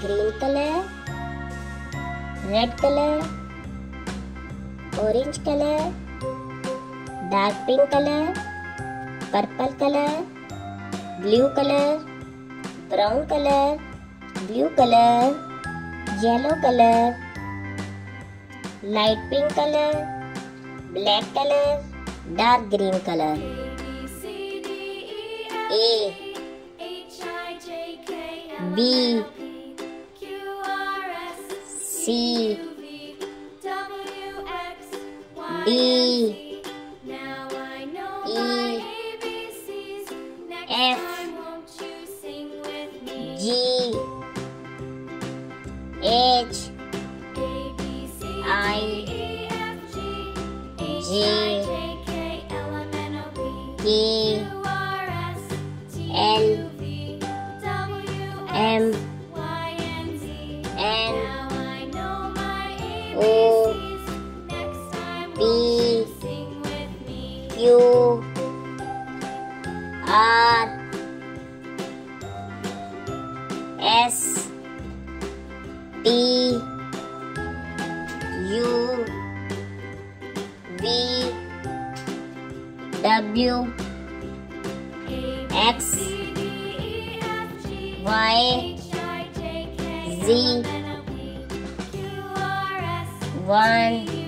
Green colour, red colour, orange colour, dark pink colour, purple colour, blue colour, brown colour, blue colour, yellow colour, light pink colour, black colour, dark green colour. A, B C D E F G H I J K L M Q R S T U V W X Y Z one